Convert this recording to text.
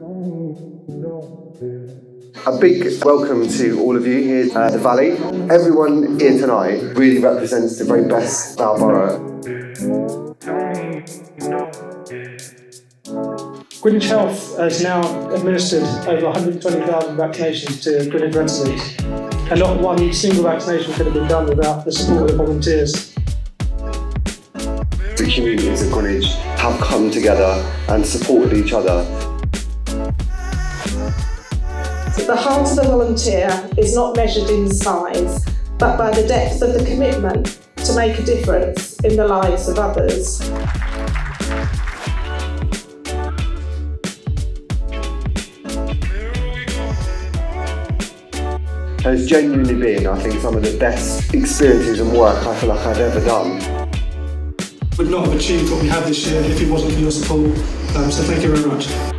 A big welcome to all of you here at the Valley. Everyone here tonight really represents the very best of our borough. Greenwich Health has now administered over 120,000 vaccinations to Greenwich residents, and not one single vaccination could have been done without the support of the volunteers. The communities of Greenwich have come together and supported each other The heart of a volunteer is not measured in size, but by the depth of the commitment to make a difference in the lives of others. has genuinely been, I think, some of the best experiences and work I feel like I've ever done. Would not have achieved what we have this year if it wasn't for your support, um, so thank you very much.